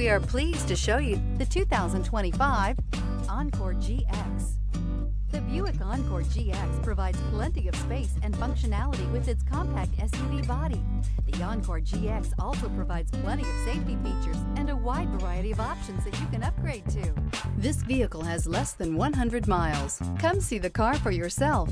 We are pleased to show you the 2025 Encore GX. The Buick Encore GX provides plenty of space and functionality with its compact SUV body. The Encore GX also provides plenty of safety features and a wide variety of options that you can upgrade to. This vehicle has less than 100 miles. Come see the car for yourself.